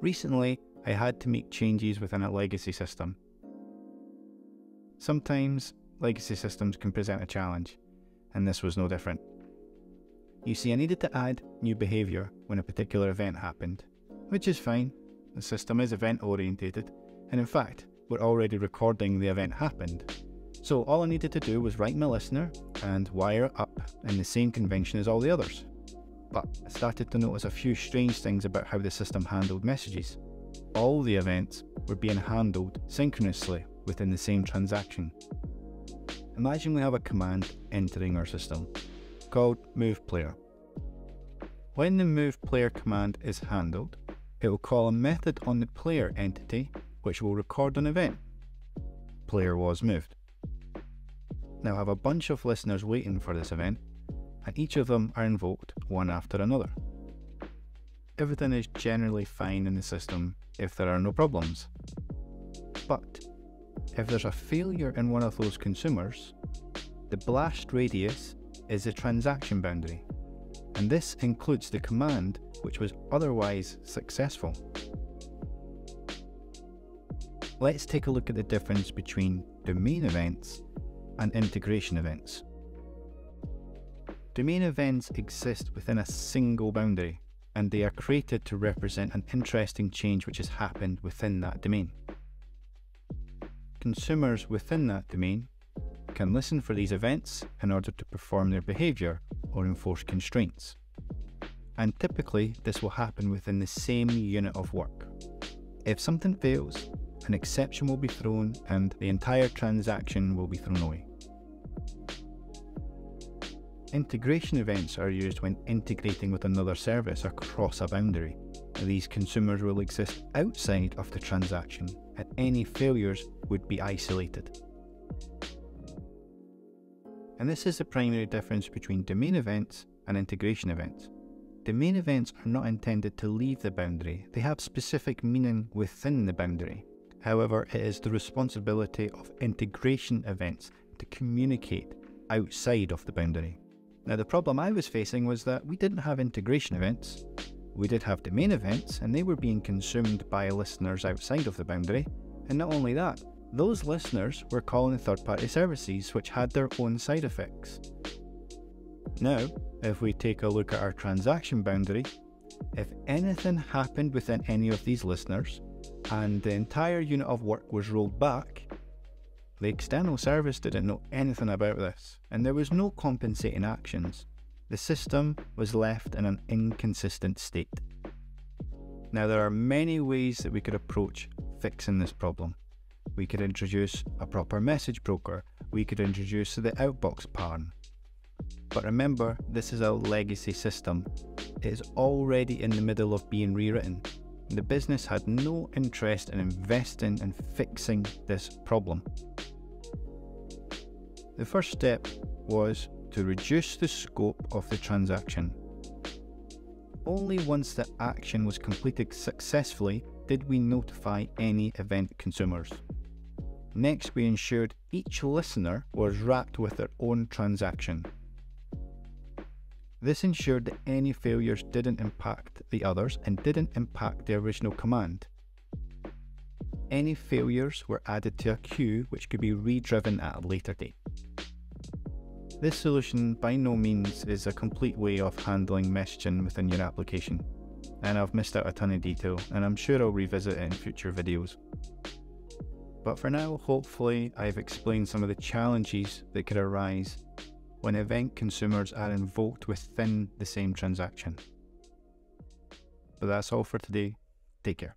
Recently, I had to make changes within a legacy system. Sometimes, legacy systems can present a challenge, and this was no different. You see, I needed to add new behaviour when a particular event happened, which is fine, the system is event orientated, and in fact, we're already recording the event happened. So all I needed to do was write my listener and wire up in the same convention as all the others. But I started to notice a few strange things about how the system handled messages. All the events were being handled synchronously within the same transaction. Imagine we have a command entering our system called move player. When the move player command is handled, it will call a method on the player entity which will record an event. Player was moved. Now I have a bunch of listeners waiting for this event, and each of them are invoked one after another. Everything is generally fine in the system if there are no problems. But if there's a failure in one of those consumers, the blast radius is a transaction boundary, and this includes the command which was otherwise successful. Let's take a look at the difference between domain events and integration events. Domain events exist within a single boundary, and they are created to represent an interesting change which has happened within that domain. Consumers within that domain can listen for these events in order to perform their behaviour or enforce constraints. And typically, this will happen within the same unit of work. If something fails, an exception will be thrown and the entire transaction will be thrown away. Integration events are used when integrating with another service across a boundary. These consumers will exist outside of the transaction and any failures would be isolated. And this is the primary difference between domain events and integration events. Domain events are not intended to leave the boundary, they have specific meaning within the boundary. However, it is the responsibility of integration events to communicate outside of the boundary. Now, the problem I was facing was that we didn't have integration events. We did have domain events, and they were being consumed by listeners outside of the boundary. And not only that, those listeners were calling third party services which had their own side effects. Now, if we take a look at our transaction boundary, if anything happened within any of these listeners, and the entire unit of work was rolled back, the external service didn't know anything about this, and there was no compensating actions. The system was left in an inconsistent state. Now, there are many ways that we could approach fixing this problem. We could introduce a proper message broker, we could introduce the outbox pattern. But remember, this is a legacy system. It is already in the middle of being rewritten, the business had no interest in investing and fixing this problem. The first step was to reduce the scope of the transaction. Only once the action was completed successfully did we notify any event consumers. Next, we ensured each listener was wrapped with their own transaction. This ensured that any failures didn't impact the others and didn't impact the original command. Any failures were added to a queue which could be redriven at a later date. This solution by no means is a complete way of handling messaging within your application, and I've missed out a ton of detail and I'm sure I'll revisit it in future videos. But for now, hopefully I've explained some of the challenges that could arise when event consumers are invoked within the same transaction. But that's all for today. Take care.